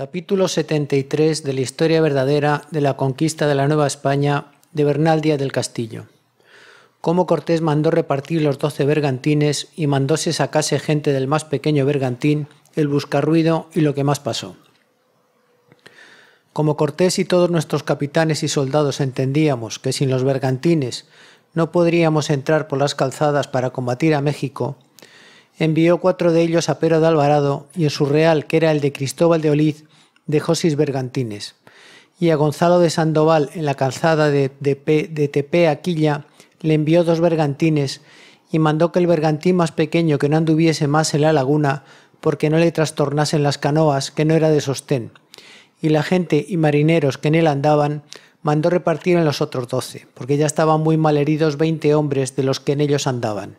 Capítulo 73 de la historia verdadera de la conquista de la Nueva España de Bernal Díaz del Castillo. Cómo Cortés mandó repartir los doce bergantines y mandó se sacase gente del más pequeño bergantín, el buscarruido y lo que más pasó. Como Cortés y todos nuestros capitanes y soldados entendíamos que sin los bergantines no podríamos entrar por las calzadas para combatir a México, envió cuatro de ellos a Pero de Alvarado y en su real, que era el de Cristóbal de Oliz, dejó seis bergantines, y a Gonzalo de Sandoval en la calzada de, de, de Tepe Aquilla le envió dos bergantines y mandó que el bergantín más pequeño que no anduviese más en la laguna porque no le trastornasen las canoas, que no era de sostén, y la gente y marineros que en él andaban mandó repartir en los otros doce, porque ya estaban muy mal heridos veinte hombres de los que en ellos andaban.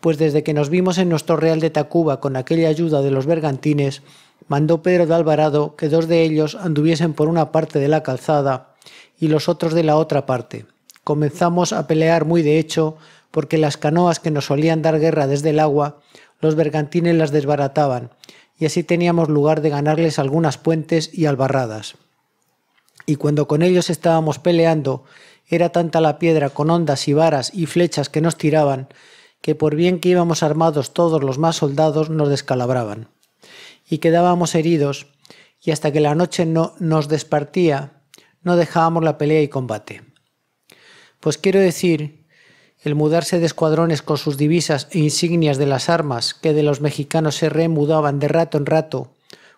Pues desde que nos vimos en nuestro Real de Tacuba con aquella ayuda de los bergantines, mandó Pedro de Alvarado que dos de ellos anduviesen por una parte de la calzada y los otros de la otra parte. Comenzamos a pelear muy de hecho, porque las canoas que nos solían dar guerra desde el agua, los bergantines las desbarataban, y así teníamos lugar de ganarles algunas puentes y albarradas. Y cuando con ellos estábamos peleando, era tanta la piedra con ondas y varas y flechas que nos tiraban, que por bien que íbamos armados todos los más soldados nos descalabraban y quedábamos heridos, y hasta que la noche no nos despartía, no dejábamos la pelea y combate. Pues quiero decir, el mudarse de escuadrones con sus divisas e insignias de las armas que de los mexicanos se remudaban de rato en rato,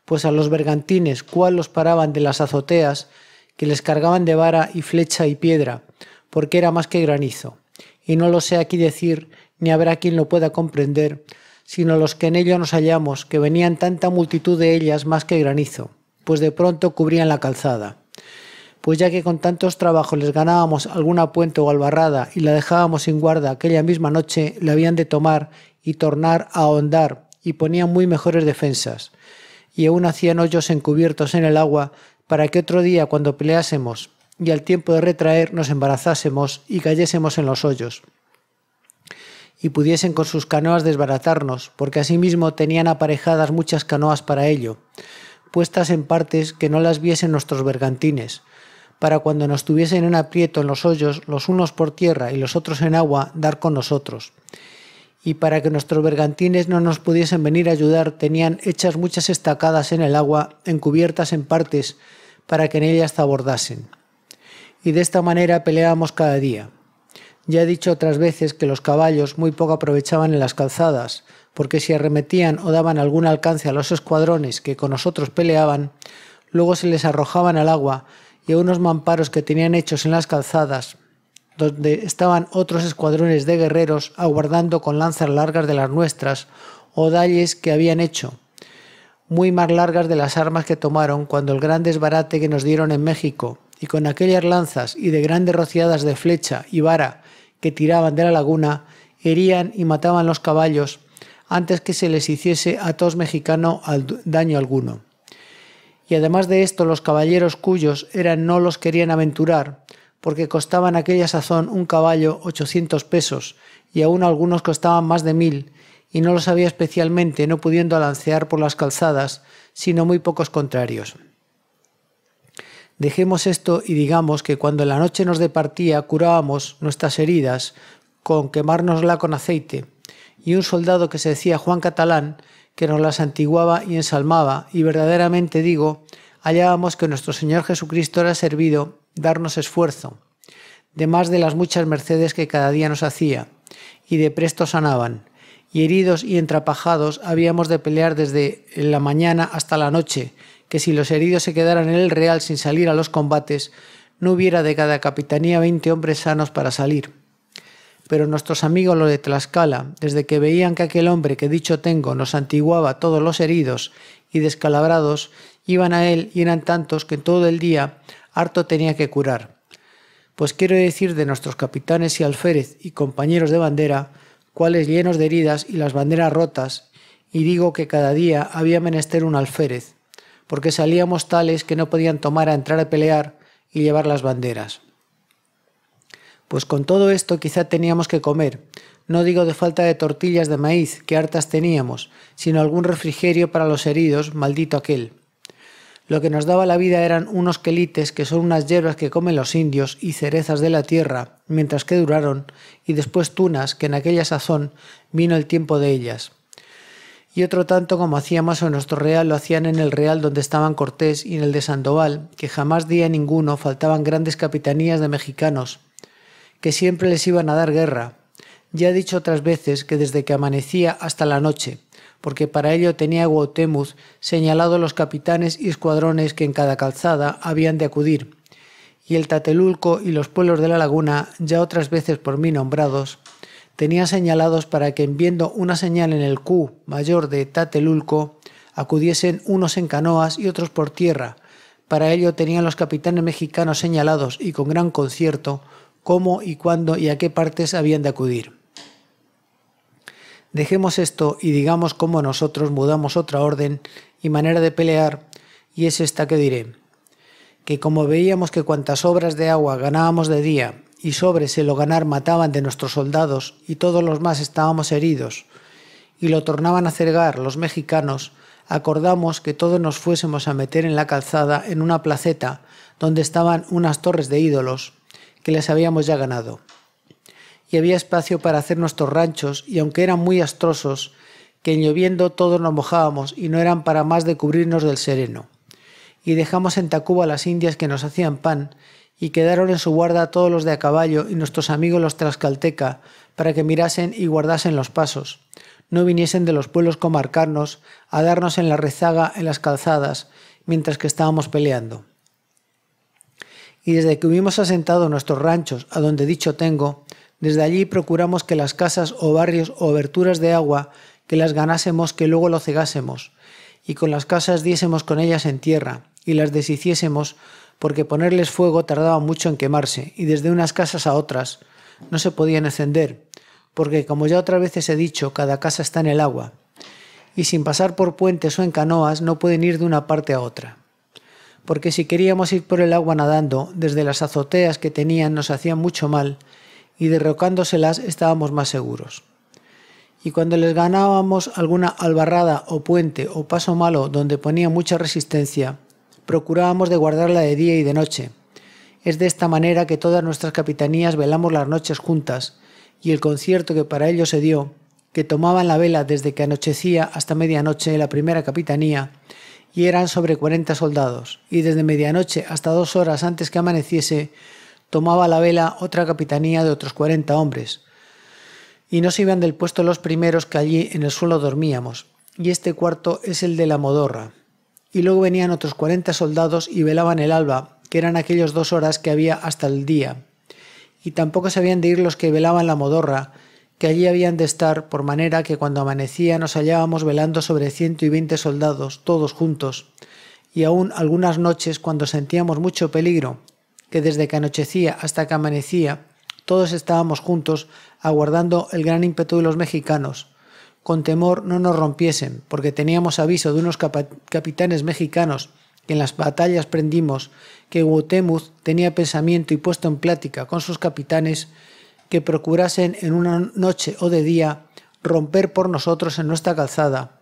pues a los bergantines cual los paraban de las azoteas, que les cargaban de vara y flecha y piedra, porque era más que granizo. Y no lo sé aquí decir, ni habrá quien lo pueda comprender, sino los que en ello nos hallamos, que venían tanta multitud de ellas más que granizo, pues de pronto cubrían la calzada. Pues ya que con tantos trabajos les ganábamos alguna puente o albarrada y la dejábamos sin guarda aquella misma noche, la habían de tomar y tornar a ahondar y ponían muy mejores defensas, y aún hacían hoyos encubiertos en el agua para que otro día cuando peleásemos y al tiempo de retraer nos embarazásemos y cayésemos en los hoyos y pudiesen con sus canoas desbaratarnos, porque asimismo tenían aparejadas muchas canoas para ello, puestas en partes que no las viesen nuestros bergantines, para cuando nos tuviesen en aprieto en los hoyos, los unos por tierra y los otros en agua, dar con nosotros. Y para que nuestros bergantines no nos pudiesen venir a ayudar, tenían hechas muchas estacadas en el agua, encubiertas en partes, para que en ellas zabordasen. Y de esta manera peleábamos cada día ya he dicho otras veces que los caballos muy poco aprovechaban en las calzadas, porque si arremetían o daban algún alcance a los escuadrones que con nosotros peleaban, luego se les arrojaban al agua y a unos mamparos que tenían hechos en las calzadas, donde estaban otros escuadrones de guerreros aguardando con lanzas largas de las nuestras o dalles que habían hecho, muy más largas de las armas que tomaron cuando el gran desbarate que nos dieron en México, y con aquellas lanzas y de grandes rociadas de flecha y vara que tiraban de la laguna, herían y mataban los caballos antes que se les hiciese a todos mexicano daño alguno. Y además de esto, los caballeros cuyos eran no los querían aventurar, porque costaban aquella sazón un caballo ochocientos pesos, y aún algunos costaban más de mil, y no los había especialmente, no pudiendo alancear por las calzadas, sino muy pocos contrarios. Dejemos esto y digamos que cuando la noche nos departía curábamos nuestras heridas con quemárnosla con aceite, y un soldado que se decía Juan Catalán, que nos las antiguaba y ensalmaba, y verdaderamente digo, hallábamos que nuestro Señor Jesucristo era servido darnos esfuerzo, de más de las muchas mercedes que cada día nos hacía, y de presto sanaban, y heridos y entrapajados habíamos de pelear desde la mañana hasta la noche, que si los heridos se quedaran en el Real sin salir a los combates, no hubiera de cada capitanía veinte hombres sanos para salir. Pero nuestros amigos los de Tlaxcala, desde que veían que aquel hombre que dicho tengo nos antiguaba todos los heridos y descalabrados, iban a él y eran tantos que todo el día harto tenía que curar. Pues quiero decir de nuestros capitanes y alférez y compañeros de bandera, cuales llenos de heridas y las banderas rotas, y digo que cada día había menester un alférez, porque salíamos tales que no podían tomar a entrar a pelear y llevar las banderas. Pues con todo esto quizá teníamos que comer, no digo de falta de tortillas de maíz, que hartas teníamos, sino algún refrigerio para los heridos, maldito aquel. Lo que nos daba la vida eran unos quelites, que son unas hierbas que comen los indios, y cerezas de la tierra, mientras que duraron, y después tunas, que en aquella sazón vino el tiempo de ellas. Y otro tanto como hacíamos en nuestro real lo hacían en el real donde estaban Cortés y en el de Sandoval, que jamás día ninguno faltaban grandes capitanías de mexicanos, que siempre les iban a dar guerra. Ya he dicho otras veces que desde que amanecía hasta la noche, porque para ello tenía Guautemuz señalado los capitanes y escuadrones que en cada calzada habían de acudir, y el Tatelulco y los pueblos de la laguna, ya otras veces por mí nombrados, tenían señalados para que, viendo una señal en el Q mayor de Tatelulco, acudiesen unos en canoas y otros por tierra. Para ello tenían los capitanes mexicanos señalados y con gran concierto cómo y cuándo y a qué partes habían de acudir. Dejemos esto y digamos cómo nosotros mudamos otra orden y manera de pelear, y es esta que diré, que como veíamos que cuantas obras de agua ganábamos de día y sobre se lo ganar mataban de nuestros soldados y todos los más estábamos heridos, y lo tornaban a cergar los mexicanos, acordamos que todos nos fuésemos a meter en la calzada en una placeta donde estaban unas torres de ídolos que les habíamos ya ganado y había espacio para hacer nuestros ranchos, y aunque eran muy astrosos, que en lloviendo todos nos mojábamos y no eran para más de cubrirnos del sereno. Y dejamos en Tacuba las indias que nos hacían pan, y quedaron en su guarda todos los de a caballo y nuestros amigos los tlaxcalteca, para que mirasen y guardasen los pasos. No viniesen de los pueblos comarcarnos a darnos en la rezaga en las calzadas, mientras que estábamos peleando. Y desde que hubimos asentado nuestros ranchos, a donde dicho tengo, desde allí procuramos que las casas o barrios o aberturas de agua que las ganásemos que luego lo cegásemos, y con las casas diésemos con ellas en tierra, y las deshiciésemos, porque ponerles fuego tardaba mucho en quemarse, y desde unas casas a otras no se podían encender, porque como ya otras veces he dicho, cada casa está en el agua, y sin pasar por puentes o en canoas no pueden ir de una parte a otra. Porque si queríamos ir por el agua nadando, desde las azoteas que tenían nos hacían mucho mal, y derrocándoselas estábamos más seguros. Y cuando les ganábamos alguna albarrada o puente o paso malo donde ponía mucha resistencia, procurábamos de guardarla de día y de noche. Es de esta manera que todas nuestras capitanías velamos las noches juntas, y el concierto que para ello se dio, que tomaban la vela desde que anochecía hasta medianoche la primera capitanía, y eran sobre cuarenta soldados, y desde medianoche hasta dos horas antes que amaneciese tomaba la vela otra capitanía de otros cuarenta hombres, y no se iban del puesto los primeros que allí en el suelo dormíamos, y este cuarto es el de la modorra. Y luego venían otros cuarenta soldados y velaban el alba, que eran aquellos dos horas que había hasta el día. Y tampoco se habían de ir los que velaban la modorra, que allí habían de estar, por manera que cuando amanecía nos hallábamos velando sobre ciento y veinte soldados, todos juntos, y aún algunas noches cuando sentíamos mucho peligro, que desde que anochecía hasta que amanecía, todos estábamos juntos aguardando el gran ímpetu de los mexicanos. Con temor no nos rompiesen, porque teníamos aviso de unos capitanes mexicanos que en las batallas prendimos que Guatemuz tenía pensamiento y puesto en plática con sus capitanes que procurasen en una noche o de día romper por nosotros en nuestra calzada,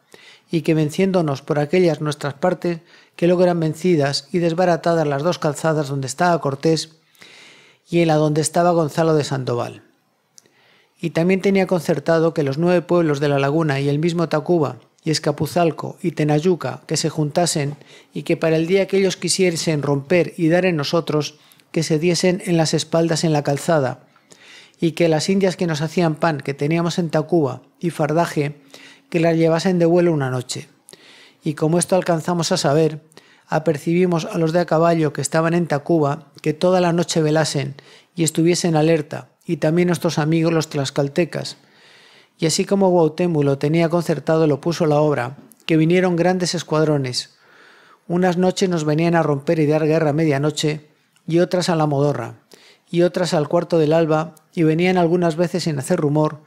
y que venciéndonos por aquellas nuestras partes, que luego eran vencidas y desbaratadas las dos calzadas donde estaba Cortés y en la donde estaba Gonzalo de Sandoval. Y también tenía concertado que los nueve pueblos de la laguna y el mismo Tacuba y Escapuzalco y Tenayuca que se juntasen y que para el día que ellos quisiesen romper y dar en nosotros, que se diesen en las espaldas en la calzada, y que las indias que nos hacían pan que teníamos en Tacuba y fardaje, que las llevasen de vuelo una noche. Y como esto alcanzamos a saber, apercibimos a los de a caballo que estaban en Tacuba que toda la noche velasen y estuviesen alerta, y también nuestros amigos los tlaxcaltecas. Y así como Guautémulo tenía concertado lo puso la obra, que vinieron grandes escuadrones. Unas noches nos venían a romper y dar guerra a medianoche, y otras a la modorra, y otras al cuarto del alba, y venían algunas veces sin hacer rumor,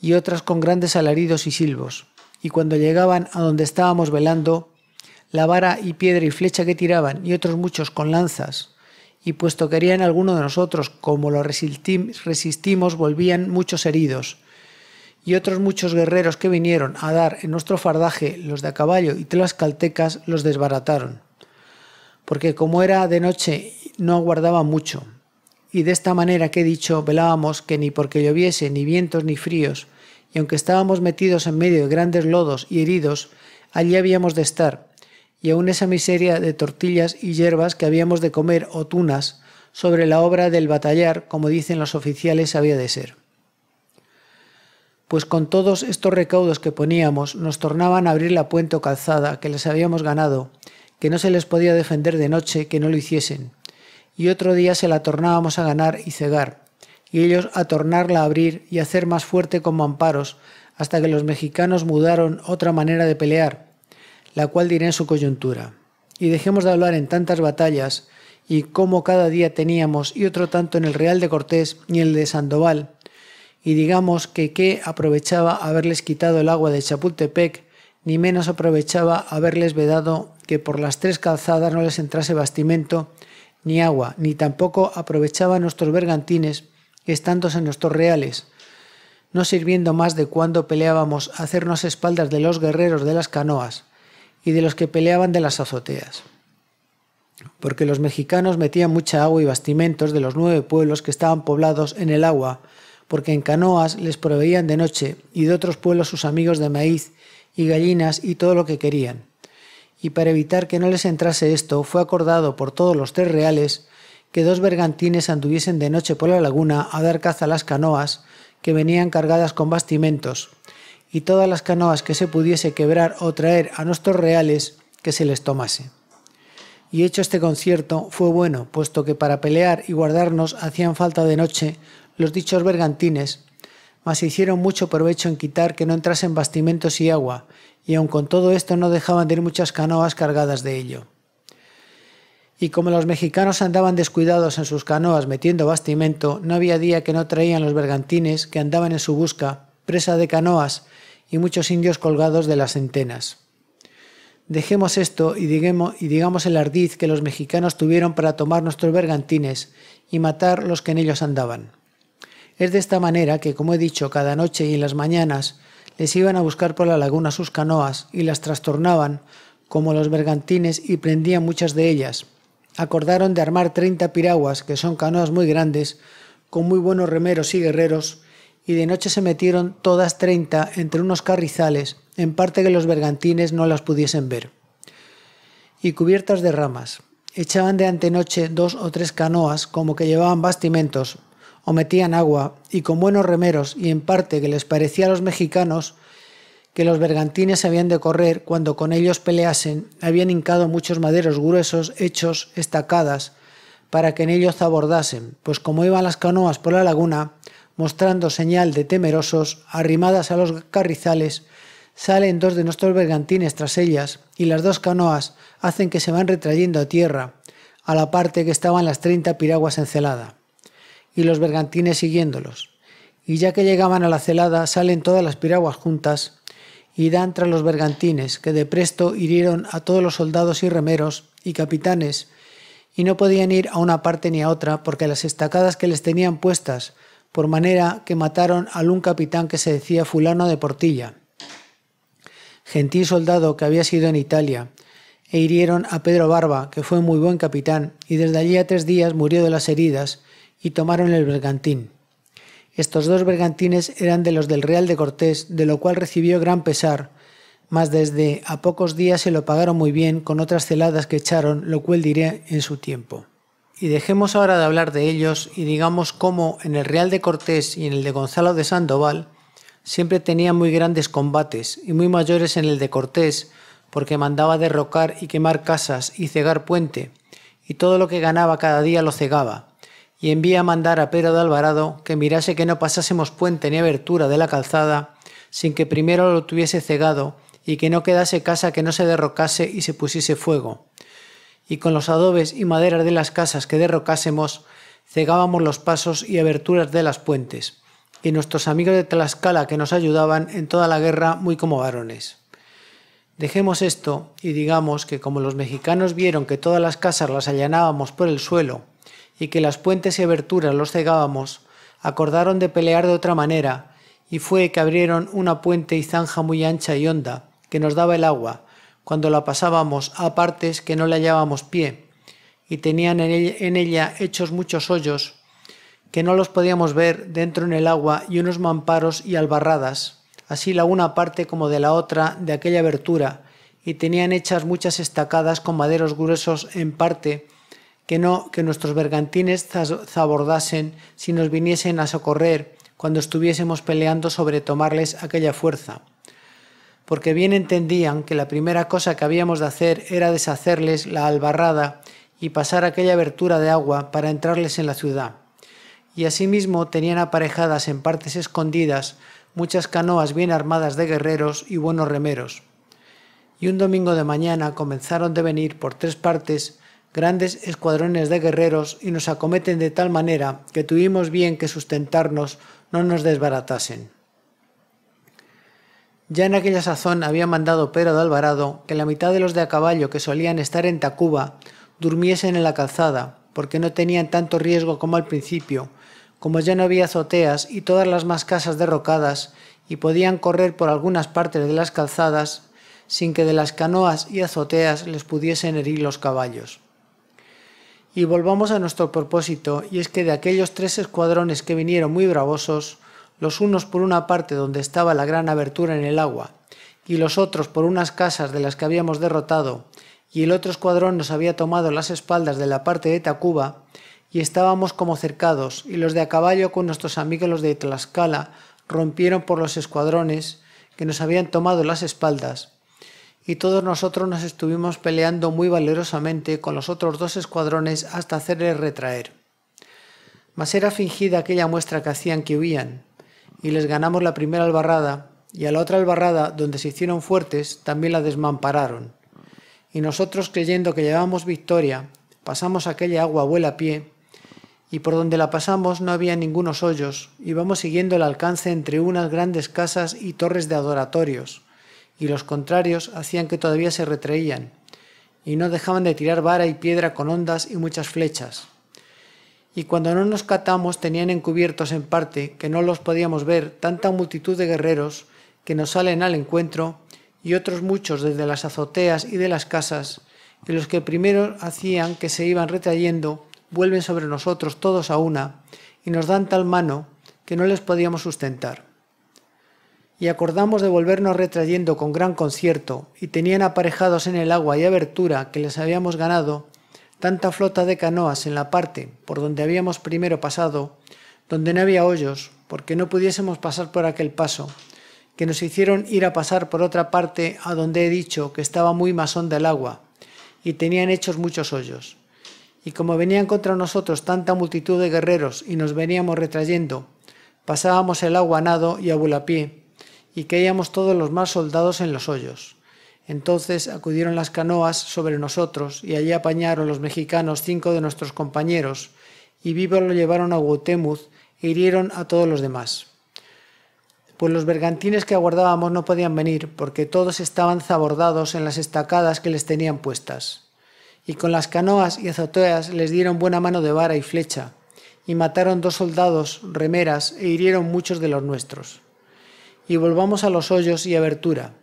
y otras con grandes alaridos y silbos. Y cuando llegaban a donde estábamos velando, la vara y piedra y flecha que tiraban, y otros muchos con lanzas, y puesto que querían alguno de nosotros, como lo resistimos, volvían muchos heridos, y otros muchos guerreros que vinieron a dar en nuestro fardaje, los de a caballo y tlascaltecas, los desbarataron. porque como era de noche no aguardaba mucho, y de esta manera que he dicho velábamos que ni porque lloviese, ni vientos, ni fríos, y aunque estábamos metidos en medio de grandes lodos y heridos, allí habíamos de estar, y aun esa miseria de tortillas y hierbas que habíamos de comer o tunas sobre la obra del batallar, como dicen los oficiales, había de ser. Pues con todos estos recaudos que poníamos, nos tornaban a abrir la puente o calzada que les habíamos ganado, que no se les podía defender de noche que no lo hiciesen, y otro día se la tornábamos a ganar y cegar, y ellos a tornarla a abrir y hacer más fuerte como amparos, hasta que los mexicanos mudaron otra manera de pelear, la cual diré en su coyuntura. Y dejemos de hablar en tantas batallas, y cómo cada día teníamos, y otro tanto en el Real de Cortés y el de Sandoval, y digamos que qué aprovechaba haberles quitado el agua de Chapultepec, ni menos aprovechaba haberles vedado que por las tres calzadas no les entrase bastimento, ni agua, ni tampoco aprovechaba nuestros bergantines, estándose en nuestros reales, no sirviendo más de cuando peleábamos hacernos espaldas de los guerreros de las canoas y de los que peleaban de las azoteas. Porque los mexicanos metían mucha agua y bastimentos de los nueve pueblos que estaban poblados en el agua, porque en canoas les proveían de noche y de otros pueblos sus amigos de maíz y gallinas y todo lo que querían. Y para evitar que no les entrase esto, fue acordado por todos los tres reales que dos bergantines anduviesen de noche por la laguna a dar caza a las canoas que venían cargadas con bastimentos, y todas las canoas que se pudiese quebrar o traer a nuestros reales que se les tomase. Y hecho este concierto fue bueno, puesto que para pelear y guardarnos hacían falta de noche los dichos bergantines, mas hicieron mucho provecho en quitar que no entrasen bastimentos y agua, y aun con todo esto no dejaban de ir muchas canoas cargadas de ello. Y como los mexicanos andaban descuidados en sus canoas metiendo bastimento, no había día que no traían los bergantines que andaban en su busca, presa de canoas y muchos indios colgados de las centenas. Dejemos esto y digamos, y digamos el ardiz que los mexicanos tuvieron para tomar nuestros bergantines y matar los que en ellos andaban. Es de esta manera que, como he dicho, cada noche y en las mañanas les iban a buscar por la laguna sus canoas y las trastornaban como los bergantines y prendían muchas de ellas. Acordaron de armar treinta piraguas, que son canoas muy grandes, con muy buenos remeros y guerreros, y de noche se metieron todas treinta entre unos carrizales, en parte que los bergantines no las pudiesen ver. Y cubiertas de ramas. Echaban de antenoche dos o tres canoas, como que llevaban bastimentos, o metían agua, y con buenos remeros, y en parte que les parecía a los mexicanos que los bergantines habían de correr cuando con ellos peleasen, habían hincado muchos maderos gruesos hechos estacadas para que en ellos abordasen, pues como iban las canoas por la laguna, mostrando señal de temerosos, arrimadas a los carrizales, salen dos de nuestros bergantines tras ellas, y las dos canoas hacen que se van retrayendo a tierra, a la parte que estaban las treinta piraguas en celada y los bergantines siguiéndolos. Y ya que llegaban a la celada, salen todas las piraguas juntas y dan tras los bergantines, que de presto hirieron a todos los soldados y remeros y capitanes, y no podían ir a una parte ni a otra, porque las estacadas que les tenían puestas, por manera que mataron al un capitán que se decía fulano de Portilla, gentil soldado que había sido en Italia, e hirieron a Pedro Barba, que fue muy buen capitán, y desde allí a tres días murió de las heridas, y tomaron el bergantín. Estos dos bergantines eran de los del Real de Cortés, de lo cual recibió gran pesar, mas desde a pocos días se lo pagaron muy bien con otras celadas que echaron, lo cual diré en su tiempo. Y dejemos ahora de hablar de ellos y digamos cómo en el Real de Cortés y en el de Gonzalo de Sandoval siempre tenía muy grandes combates y muy mayores en el de Cortés, porque mandaba derrocar y quemar casas y cegar puente, y todo lo que ganaba cada día lo cegaba y envía a mandar a Pedro de Alvarado que mirase que no pasásemos puente ni abertura de la calzada sin que primero lo tuviese cegado y que no quedase casa que no se derrocase y se pusiese fuego. Y con los adobes y maderas de las casas que derrocásemos, cegábamos los pasos y aberturas de las puentes, y nuestros amigos de Tlaxcala que nos ayudaban en toda la guerra muy como varones. Dejemos esto y digamos que como los mexicanos vieron que todas las casas las allanábamos por el suelo y que las puentes y aberturas los cegábamos, acordaron de pelear de otra manera, y fue que abrieron una puente y zanja muy ancha y honda, que nos daba el agua, cuando la pasábamos a partes que no le hallábamos pie, y tenían en ella hechos muchos hoyos, que no los podíamos ver dentro en el agua, y unos mamparos y albarradas, así la una parte como de la otra de aquella abertura, y tenían hechas muchas estacadas con maderos gruesos en parte, que no que nuestros bergantines zabordasen si nos viniesen a socorrer cuando estuviésemos peleando sobre tomarles aquella fuerza. Porque bien entendían que la primera cosa que habíamos de hacer era deshacerles la albarrada y pasar aquella abertura de agua para entrarles en la ciudad. Y asimismo tenían aparejadas en partes escondidas muchas canoas bien armadas de guerreros y buenos remeros. Y un domingo de mañana comenzaron de venir por tres partes grandes escuadrones de guerreros y nos acometen de tal manera que tuvimos bien que sustentarnos no nos desbaratasen. Ya en aquella sazón había mandado Pedro de Alvarado que la mitad de los de a caballo que solían estar en Tacuba durmiesen en la calzada, porque no tenían tanto riesgo como al principio, como ya no había azoteas y todas las más casas derrocadas, y podían correr por algunas partes de las calzadas sin que de las canoas y azoteas les pudiesen herir los caballos. Y volvamos a nuestro propósito, y es que de aquellos tres escuadrones que vinieron muy bravosos, los unos por una parte donde estaba la gran abertura en el agua, y los otros por unas casas de las que habíamos derrotado, y el otro escuadrón nos había tomado las espaldas de la parte de Tacuba, y estábamos como cercados, y los de a caballo con nuestros amigos los de Tlaxcala rompieron por los escuadrones que nos habían tomado las espaldas, y todos nosotros nos estuvimos peleando muy valerosamente con los otros dos escuadrones hasta hacerles retraer. Mas era fingida aquella muestra que hacían que huían, y les ganamos la primera albarrada, y a la otra albarrada, donde se hicieron fuertes, también la desmampararon. Y nosotros, creyendo que llevábamos victoria, pasamos aquella agua a vuela pie, y por donde la pasamos no había ningunos hoyos, íbamos siguiendo el alcance entre unas grandes casas y torres de adoratorios, y los contrarios hacían que todavía se retraían, y no dejaban de tirar vara y piedra con ondas y muchas flechas. Y cuando no nos catamos tenían encubiertos en parte, que no los podíamos ver, tanta multitud de guerreros que nos salen al encuentro, y otros muchos desde las azoteas y de las casas, y los que primero hacían que se iban retrayendo, vuelven sobre nosotros todos a una, y nos dan tal mano que no les podíamos sustentar. Y acordamos de volvernos retrayendo con gran concierto, y tenían aparejados en el agua y abertura que les habíamos ganado tanta flota de canoas en la parte por donde habíamos primero pasado, donde no había hoyos, porque no pudiésemos pasar por aquel paso, que nos hicieron ir a pasar por otra parte a donde he dicho que estaba muy masón del agua, y tenían hechos muchos hoyos. Y como venían contra nosotros tanta multitud de guerreros y nos veníamos retrayendo, pasábamos el agua a nado y a bulapié, y caíamos todos los más soldados en los hoyos. Entonces acudieron las canoas sobre nosotros, y allí apañaron los mexicanos cinco de nuestros compañeros, y vivo lo llevaron a Guatemuz e hirieron a todos los demás. Pues los bergantines que aguardábamos no podían venir, porque todos estaban zabordados en las estacadas que les tenían puestas. Y con las canoas y azoteas les dieron buena mano de vara y flecha, y mataron dos soldados remeras e hirieron muchos de los nuestros y volvamos a los hoyos y abertura.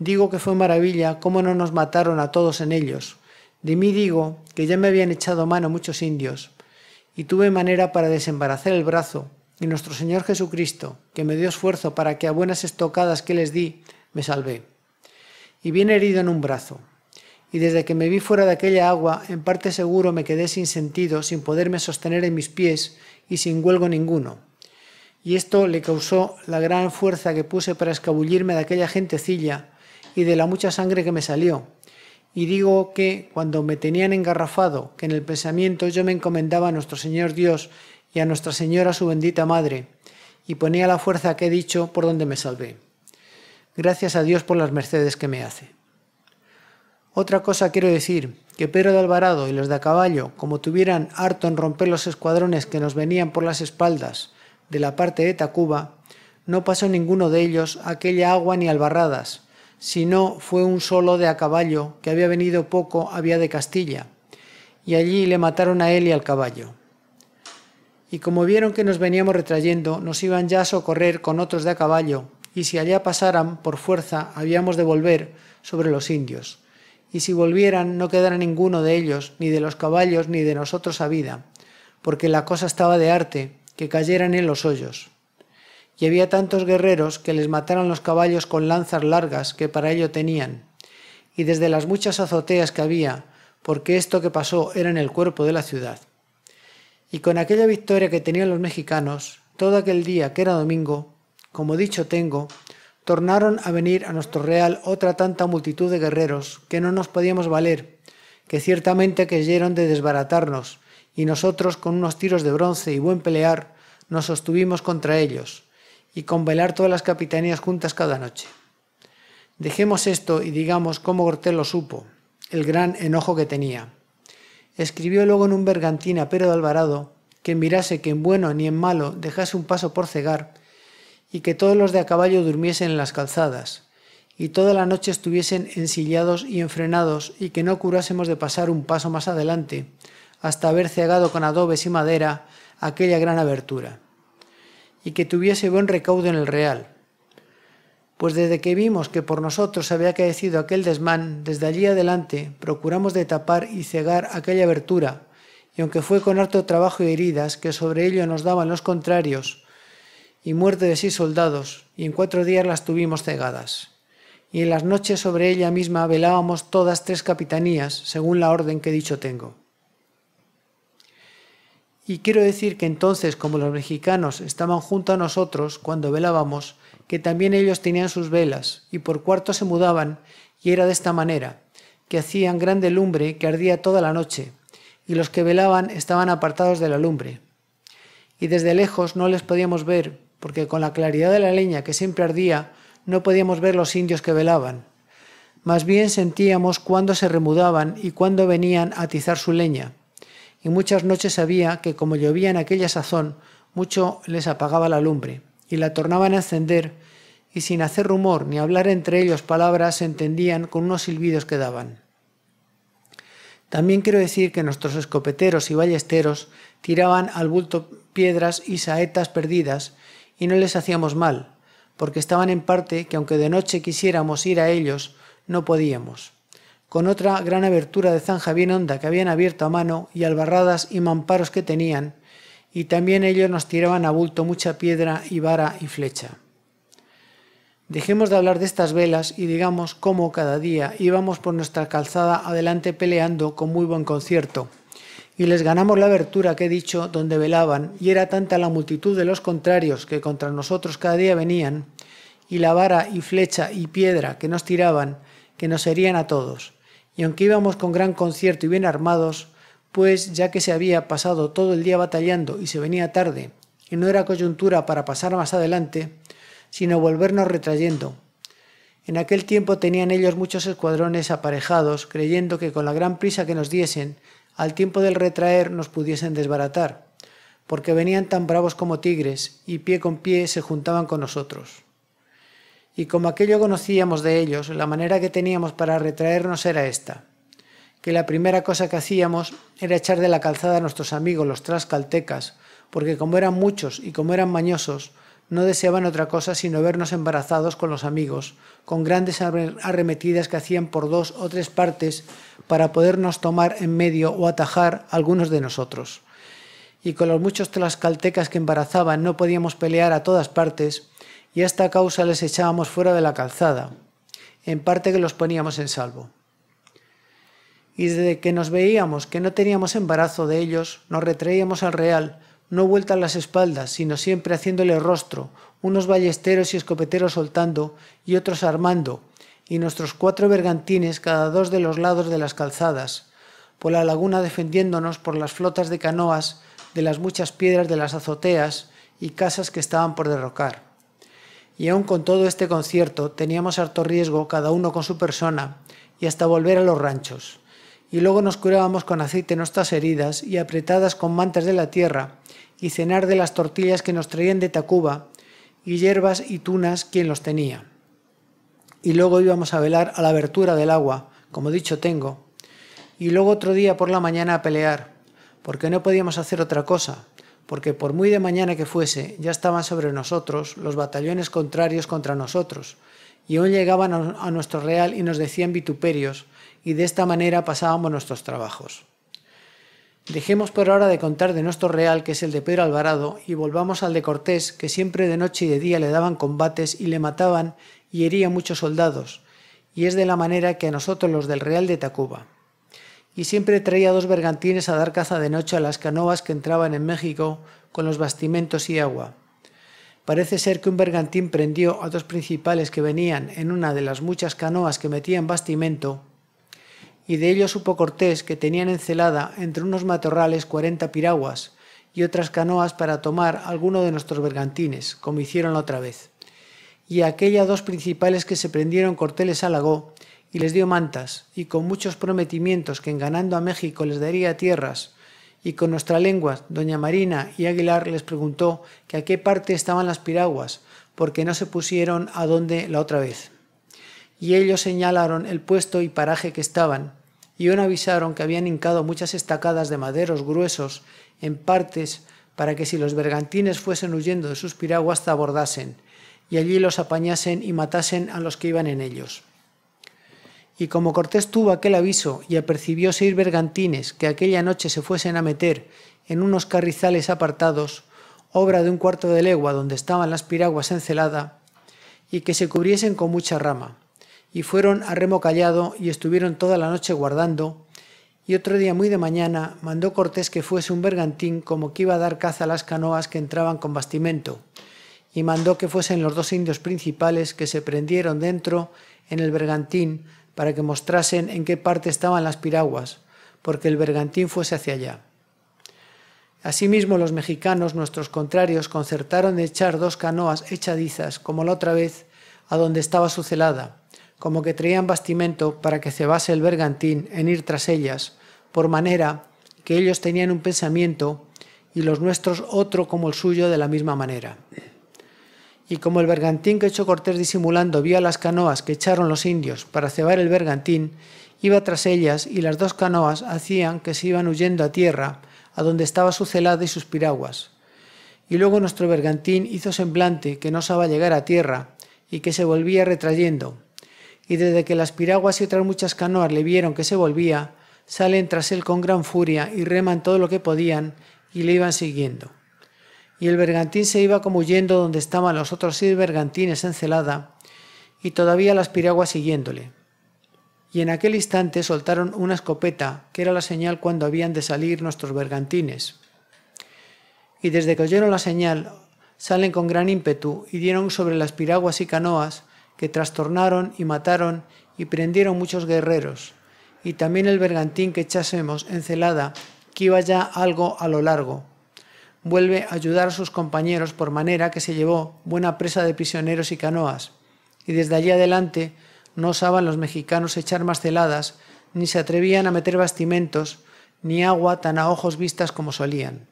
Digo que fue maravilla cómo no nos mataron a todos en ellos. De mí digo que ya me habían echado mano muchos indios, y tuve manera para desembarazar el brazo, y nuestro Señor Jesucristo, que me dio esfuerzo para que a buenas estocadas que les di, me salvé. Y bien herido en un brazo. Y desde que me vi fuera de aquella agua, en parte seguro me quedé sin sentido, sin poderme sostener en mis pies y sin huelgo ninguno y esto le causó la gran fuerza que puse para escabullirme de aquella gentecilla y de la mucha sangre que me salió. Y digo que cuando me tenían engarrafado, que en el pensamiento yo me encomendaba a nuestro Señor Dios y a Nuestra Señora su bendita Madre, y ponía la fuerza que he dicho por donde me salvé. Gracias a Dios por las mercedes que me hace. Otra cosa quiero decir, que Pedro de Alvarado y los de a caballo, como tuvieran harto en romper los escuadrones que nos venían por las espaldas, de la parte de Tacuba, no pasó ninguno de ellos aquella agua ni albarradas, sino fue un solo de a caballo que había venido poco había de Castilla, y allí le mataron a él y al caballo. Y como vieron que nos veníamos retrayendo, nos iban ya a socorrer con otros de a caballo, y si allá pasaran por fuerza habíamos de volver sobre los indios. y si volvieran no quedara ninguno de ellos, ni de los caballos, ni de nosotros a vida, porque la cosa estaba de arte, que cayeran en los hoyos. Y había tantos guerreros que les mataron los caballos con lanzas largas que para ello tenían, y desde las muchas azoteas que había, porque esto que pasó era en el cuerpo de la ciudad. Y con aquella victoria que tenían los mexicanos, todo aquel día que era domingo, como dicho tengo, tornaron a venir a nuestro real otra tanta multitud de guerreros que no nos podíamos valer, que ciertamente queyeron de desbaratarnos, y nosotros con unos tiros de bronce y buen pelear nos sostuvimos contra ellos, y con velar todas las capitanías juntas cada noche. Dejemos esto y digamos cómo Gortel lo supo, el gran enojo que tenía. Escribió luego en un bergantín a Pedro de Alvarado que mirase que en bueno ni en malo dejase un paso por cegar, y que todos los de a caballo durmiesen en las calzadas, y toda la noche estuviesen ensillados y enfrenados, y que no curásemos de pasar un paso más adelante, hasta haber cegado con adobes y madera aquella gran abertura, y que tuviese buen recaudo en el real. Pues desde que vimos que por nosotros había caecido aquel desmán, desde allí adelante procuramos de tapar y cegar aquella abertura, y aunque fue con harto trabajo y heridas que sobre ello nos daban los contrarios, y muerte de seis soldados, y en cuatro días las tuvimos cegadas. Y en las noches sobre ella misma velábamos todas tres capitanías, según la orden que dicho tengo. Y quiero decir que entonces, como los mexicanos estaban junto a nosotros cuando velábamos, que también ellos tenían sus velas, y por cuarto se mudaban, y era de esta manera, que hacían grande lumbre que ardía toda la noche, y los que velaban estaban apartados de la lumbre. Y desde lejos no les podíamos ver, porque con la claridad de la leña que siempre ardía no podíamos ver los indios que velaban. Más bien sentíamos cuándo se remudaban y cuándo venían a atizar su leña. Y muchas noches había que, como llovía en aquella sazón, mucho les apagaba la lumbre, y la tornaban a encender, y sin hacer rumor ni hablar entre ellos palabras se entendían con unos silbidos que daban. También quiero decir que nuestros escopeteros y ballesteros tiraban al bulto piedras y saetas perdidas, y no les hacíamos mal, porque estaban en parte que aunque de noche quisiéramos ir a ellos, no podíamos. Con otra gran abertura de zanja bien honda que habían abierto a mano y albarradas y mamparos que tenían, y también ellos nos tiraban a bulto mucha piedra y vara y flecha. Dejemos de hablar de estas velas y digamos cómo cada día íbamos por nuestra calzada adelante peleando con muy buen concierto y les ganamos la abertura que he dicho donde velaban, y era tanta la multitud de los contrarios que contra nosotros cada día venían, y la vara y flecha y piedra que nos tiraban, que nos herían a todos. Y aunque íbamos con gran concierto y bien armados, pues ya que se había pasado todo el día batallando y se venía tarde, y no era coyuntura para pasar más adelante, sino volvernos retrayendo. En aquel tiempo tenían ellos muchos escuadrones aparejados, creyendo que con la gran prisa que nos diesen, al tiempo del retraer nos pudiesen desbaratar, porque venían tan bravos como tigres y pie con pie se juntaban con nosotros. Y como aquello conocíamos de ellos, la manera que teníamos para retraernos era esta, que la primera cosa que hacíamos era echar de la calzada a nuestros amigos los trascaltecas, porque como eran muchos y como eran mañosos, no deseaban otra cosa sino vernos embarazados con los amigos, con grandes arremetidas que hacían por dos o tres partes para podernos tomar en medio o atajar algunos de nosotros. Y con los muchos tlascaltecas que embarazaban no podíamos pelear a todas partes, y a esta causa les echábamos fuera de la calzada, en parte que los poníamos en salvo. Y desde que nos veíamos que no teníamos embarazo de ellos, nos retraíamos al real, no vueltas las espaldas, sino siempre haciéndole rostro, unos ballesteros y escopeteros soltando y otros armando, y nuestros cuatro bergantines cada dos de los lados de las calzadas, por la laguna defendiéndonos por las flotas de canoas de las muchas piedras de las azoteas y casas que estaban por derrocar. Y aun con todo este concierto teníamos harto riesgo cada uno con su persona y hasta volver a los ranchos. Y luego nos curábamos con aceite nuestras heridas y apretadas con mantas de la tierra y cenar de las tortillas que nos traían de Tacuba, y hierbas y tunas quien los tenía. Y luego íbamos a velar a la abertura del agua, como dicho tengo, y luego otro día por la mañana a pelear, porque no podíamos hacer otra cosa, porque por muy de mañana que fuese, ya estaban sobre nosotros los batallones contrarios contra nosotros, y aún llegaban a nuestro real y nos decían vituperios, y de esta manera pasábamos nuestros trabajos. Dejemos por ahora de contar de nuestro real, que es el de Pedro Alvarado, y volvamos al de Cortés, que siempre de noche y de día le daban combates y le mataban y hería muchos soldados, y es de la manera que a nosotros los del Real de Tacuba. Y siempre traía dos bergantines a dar caza de noche a las canoas que entraban en México con los bastimentos y agua. Parece ser que un bergantín prendió a dos principales que venían en una de las muchas canoas que metían bastimento y de ello supo Cortés que tenían encelada entre unos matorrales cuarenta piraguas y otras canoas para tomar alguno de nuestros bergantines, como hicieron la otra vez. Y aquellas dos principales que se prendieron Cortés les halagó y les dio mantas, y con muchos prometimientos que en ganando a México les daría tierras, y con nuestra lengua, doña Marina y Aguilar les preguntó que a qué parte estaban las piraguas, porque no se pusieron a dónde la otra vez. Y ellos señalaron el puesto y paraje que estaban, y aún avisaron que habían hincado muchas estacadas de maderos gruesos en partes para que si los bergantines fuesen huyendo de sus piraguas te abordasen, y allí los apañasen y matasen a los que iban en ellos. Y como Cortés tuvo aquel aviso y apercibió seis bergantines que aquella noche se fuesen a meter en unos carrizales apartados, obra de un cuarto de legua donde estaban las piraguas encelada, y que se cubriesen con mucha rama, y fueron a remo callado y estuvieron toda la noche guardando, y otro día muy de mañana mandó Cortés que fuese un bergantín como que iba a dar caza a las canoas que entraban con bastimento, y mandó que fuesen los dos indios principales que se prendieron dentro en el bergantín para que mostrasen en qué parte estaban las piraguas, porque el bergantín fuese hacia allá. Asimismo, los mexicanos, nuestros contrarios, concertaron de echar dos canoas echadizas, como la otra vez, a donde estaba su celada, como que traían bastimento para que cebase el bergantín en ir tras ellas, por manera que ellos tenían un pensamiento y los nuestros otro como el suyo de la misma manera. Y como el bergantín que echó Cortés disimulando vio a las canoas que echaron los indios para cebar el bergantín, iba tras ellas y las dos canoas hacían que se iban huyendo a tierra, a donde estaba su celada y sus piraguas. Y luego nuestro bergantín hizo semblante que no osaba llegar a tierra y que se volvía retrayendo, y desde que las piraguas y otras muchas canoas le vieron que se volvía, salen tras él con gran furia y reman todo lo que podían y le iban siguiendo. Y el bergantín se iba como huyendo donde estaban los otros seis bergantines en celada, y todavía las piraguas siguiéndole. Y en aquel instante soltaron una escopeta, que era la señal cuando habían de salir nuestros bergantines. Y desde que oyeron la señal, salen con gran ímpetu y dieron sobre las piraguas y canoas, que trastornaron y mataron y prendieron muchos guerreros, y también el bergantín que echásemos en celada, que iba ya algo a lo largo. Vuelve a ayudar a sus compañeros por manera que se llevó buena presa de prisioneros y canoas, y desde allí adelante no osaban los mexicanos echar más celadas, ni se atrevían a meter bastimentos, ni agua tan a ojos vistas como solían.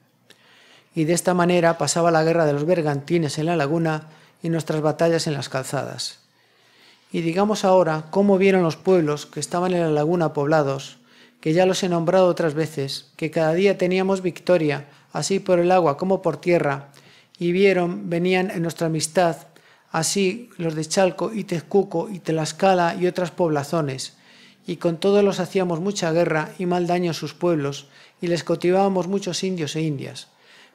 Y de esta manera pasaba la guerra de los bergantines en la laguna y nuestras batallas en las calzadas. Y digamos ahora cómo vieron los pueblos que estaban en la laguna poblados, que ya los he nombrado otras veces, que cada día teníamos victoria, así por el agua como por tierra, y vieron, venían en nuestra amistad, así los de Chalco y Tezcuco y Tlaxcala y otras poblazones, y con todos los hacíamos mucha guerra y mal daño a sus pueblos, y les cautivábamos muchos indios e indias.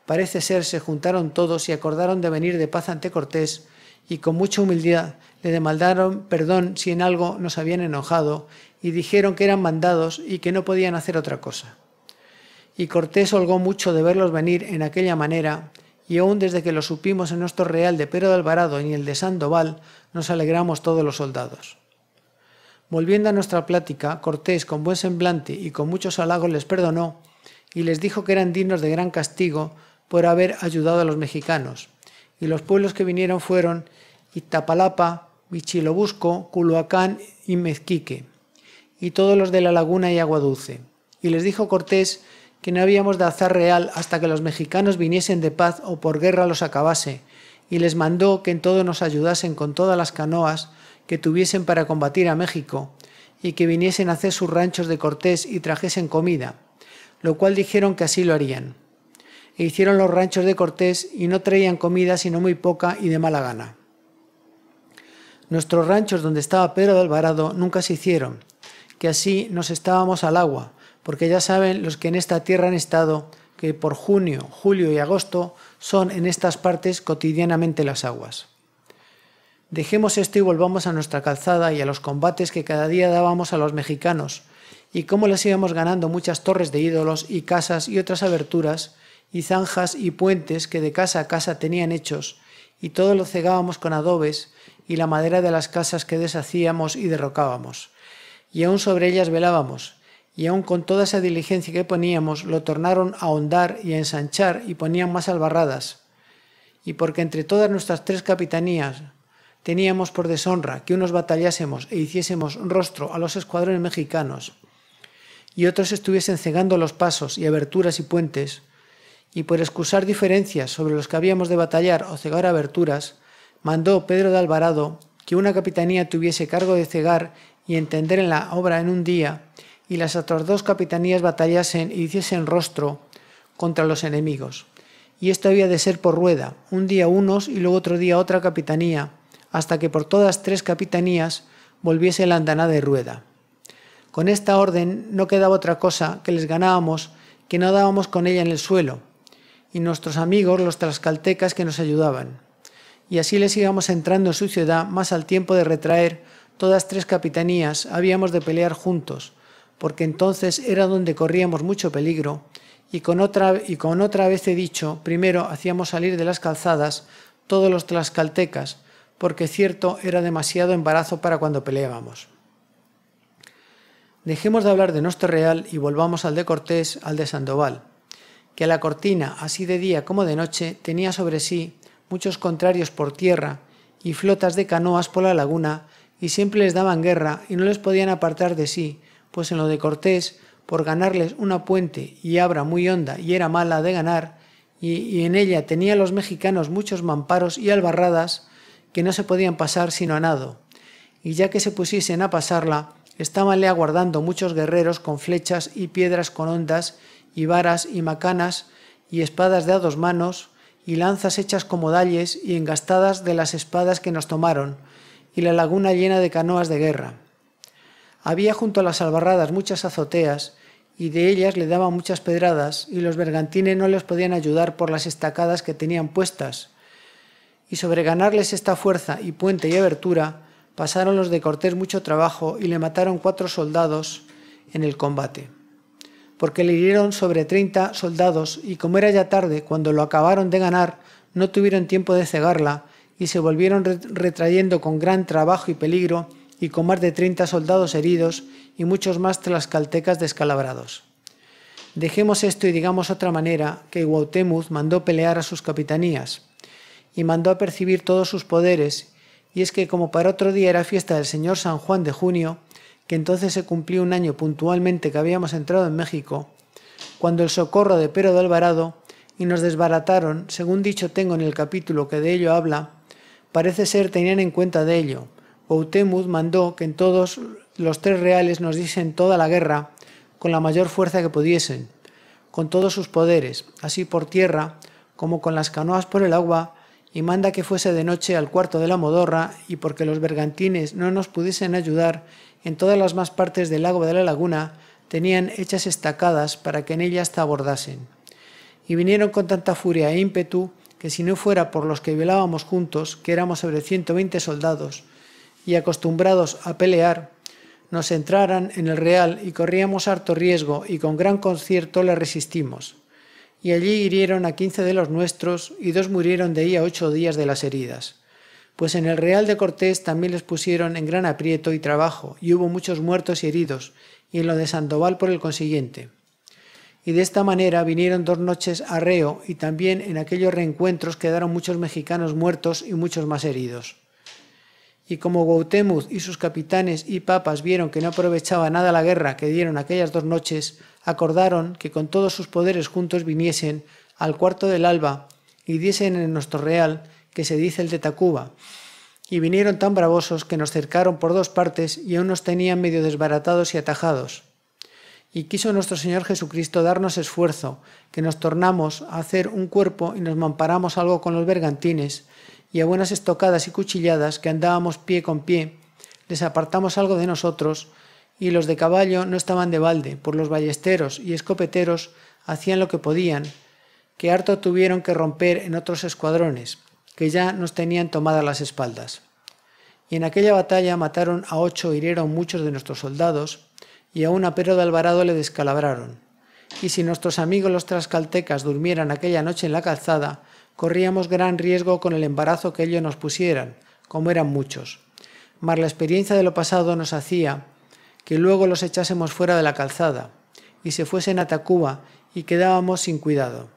Parece ser se juntaron todos y acordaron de venir de paz ante Cortés, y con mucha humildad le demandaron perdón si en algo nos habían enojado y dijeron que eran mandados y que no podían hacer otra cosa. Y Cortés holgó mucho de verlos venir en aquella manera, y aún desde que lo supimos en nuestro real de Pedro de Alvarado y el de Sandoval, nos alegramos todos los soldados. Volviendo a nuestra plática, Cortés, con buen semblante y con muchos halagos, les perdonó y les dijo que eran dignos de gran castigo por haber ayudado a los mexicanos. Y los pueblos que vinieron fueron Itapalapa, Vichilobusco, Culhuacán y Mezquique, y todos los de la laguna y agua dulce. Y les dijo Cortés que no habíamos de alzar real hasta que los mexicanos viniesen de paz o por guerra los acabase, y les mandó que en todo nos ayudasen con todas las canoas que tuviesen para combatir a México, y que viniesen a hacer sus ranchos de Cortés y trajesen comida, lo cual dijeron que así lo harían. E hicieron los ranchos de Cortés y no traían comida sino muy poca y de mala gana. Nuestros ranchos donde estaba Pedro de Alvarado nunca se hicieron, que así nos estábamos al agua, porque ya saben los que en esta tierra han estado, que por junio, julio y agosto son en estas partes cotidianamente las aguas. Dejemos esto y volvamos a nuestra calzada y a los combates que cada día dábamos a los mexicanos, y cómo les íbamos ganando muchas torres de ídolos y casas y otras aberturas, y zanjas y puentes que de casa a casa tenían hechos, y todo lo cegábamos con adobes, y la madera de las casas que deshacíamos y derrocábamos. Y aún sobre ellas velábamos, y aún con toda esa diligencia que poníamos, lo tornaron a ahondar y a ensanchar y ponían más albarradas. Y porque entre todas nuestras tres capitanías, teníamos por deshonra que unos batallásemos e hiciésemos rostro a los escuadrones mexicanos, y otros estuviesen cegando los pasos y aberturas y puentes, y por excusar diferencias sobre los que habíamos de batallar o cegar aberturas, mandó Pedro de Alvarado que una capitanía tuviese cargo de cegar y entender en la obra en un día, y las otras dos capitanías batallasen y hiciesen rostro contra los enemigos. Y esto había de ser por rueda, un día unos y luego otro día otra capitanía, hasta que por todas tres capitanías volviese la andanada de rueda. Con esta orden no quedaba otra cosa que les ganábamos que no dábamos con ella en el suelo, y nuestros amigos los tlaxcaltecas que nos ayudaban. Y así les íbamos entrando en su ciudad más al tiempo de retraer todas tres capitanías, habíamos de pelear juntos, porque entonces era donde corríamos mucho peligro, y con otra, y con otra vez he dicho, primero hacíamos salir de las calzadas todos los tlaxcaltecas, porque cierto era demasiado embarazo para cuando peleábamos. Dejemos de hablar de nuestro real y volvamos al de Cortés, al de Sandoval, que la cortina, así de día como de noche, tenía sobre sí muchos contrarios por tierra y flotas de canoas por la laguna, y siempre les daban guerra y no les podían apartar de sí, pues en lo de Cortés, por ganarles una puente y abra muy honda y era mala de ganar, y, en ella tenía los mexicanos muchos mamparos y albarradas, que no se podían pasar sino a nado, y ya que se pusiesen a pasarla, estabanle aguardando muchos guerreros con flechas y piedras con ondas, y varas y macanas, y espadas de a dos manos, y lanzas hechas como dalles y engastadas de las espadas que nos tomaron, y la laguna llena de canoas de guerra. Había junto a las albarradas muchas azoteas, y de ellas le daban muchas pedradas, y los bergantines no les podían ayudar por las estacadas que tenían puestas, y sobre ganarles esta fuerza y puente y abertura, pasaron los de Cortés mucho trabajo y le mataron cuatro soldados en el combate. Porque le hirieron sobre treinta soldados y como era ya tarde, cuando lo acabaron de ganar, no tuvieron tiempo de cegarla y se volvieron retrayendo con gran trabajo y peligro y con más de treinta soldados heridos y muchos más tlaxcaltecas descalabrados. Dejemos esto y digamos otra manera que Guautemuz mandó pelear a sus capitanías y mandó a percibir todos sus poderes, y es que como para otro día era fiesta del señor San Juan de junio, que entonces se cumplió un año puntualmente que habíamos entrado en México, cuando el socorro de Pero de Alvarado y nos desbarataron, según dicho tengo en el capítulo que de ello habla, parece ser tenían en cuenta de ello. Outemuz mandó que en todos los tres reales nos diesen toda la guerra con la mayor fuerza que pudiesen, con todos sus poderes, así por tierra como con las canoas por el agua, y manda que fuese de noche al cuarto de la modorra, y porque los bergantines no nos pudiesen ayudar, en todas las más partes del lago de la laguna tenían hechas estacadas para que en ellas abordasen. Y vinieron con tanta furia e ímpetu que si no fuera por los que velábamos juntos, que éramos sobre 120 soldados, y acostumbrados a pelear, nos entraran en el real y corríamos harto riesgo y con gran concierto le resistimos y allí hirieron a quince de los nuestros y dos murieron de ahí a ocho días de las heridas. Pues en el Real de Cortés también les pusieron en gran aprieto y trabajo, y hubo muchos muertos y heridos, y en lo de Sandoval por el consiguiente. Y de esta manera vinieron dos noches a reo, y también en aquellos reencuentros quedaron muchos mexicanos muertos y muchos más heridos. Y como Gautemuz y sus capitanes y papas vieron que no aprovechaba nada la guerra que dieron aquellas dos noches, acordaron que con todos sus poderes juntos viniesen al cuarto del alba y diesen en nuestro real, que se dice el de Tacuba. Y vinieron tan bravosos que nos cercaron por dos partes y aún nos tenían medio desbaratados y atajados. Y quiso nuestro Señor Jesucristo darnos esfuerzo, que nos tornamos a hacer un cuerpo y nos mamparamos algo con los bergantines, y a buenas estocadas y cuchilladas que andábamos pie con pie, les apartamos algo de nosotros, y los de caballo no estaban de balde, por los ballesteros y escopeteros hacían lo que podían, que harto tuvieron que romper en otros escuadrones, que ya nos tenían tomadas las espaldas. Y en aquella batalla mataron a ocho, hirieron muchos de nuestros soldados, y a un apero de Alvarado le descalabraron. Y si nuestros amigos los trascaltecas durmieran aquella noche en la calzada, corríamos gran riesgo con el embarazo que ellos nos pusieran, como eran muchos. Mas la experiencia de lo pasado nos hacía que luego los echásemos fuera de la calzada, y se fuesen a Tacuba y quedábamos sin cuidado.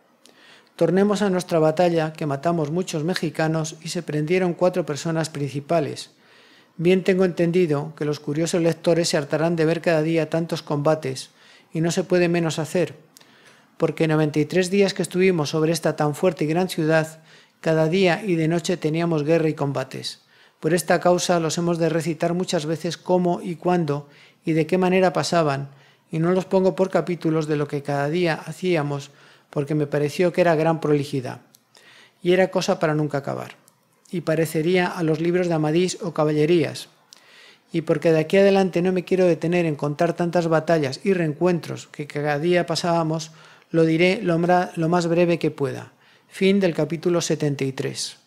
Tornemos a nuestra batalla, que matamos muchos mexicanos y se prendieron cuatro personas principales. Bien tengo entendido que los curiosos lectores se hartarán de ver cada día tantos combates, y no se puede menos hacer, porque 93 días que estuvimos sobre esta tan fuerte y gran ciudad, cada día y de noche teníamos guerra y combates. Por esta causa los hemos de recitar muchas veces cómo y cuándo y de qué manera pasaban, y no los pongo por capítulos de lo que cada día hacíamos, porque me pareció que era gran prolijidad, y era cosa para nunca acabar, y parecería a los libros de Amadís o caballerías, y porque de aquí adelante no me quiero detener en contar tantas batallas y reencuentros que cada día pasábamos, lo diré lo más breve que pueda. Fin del capítulo 73.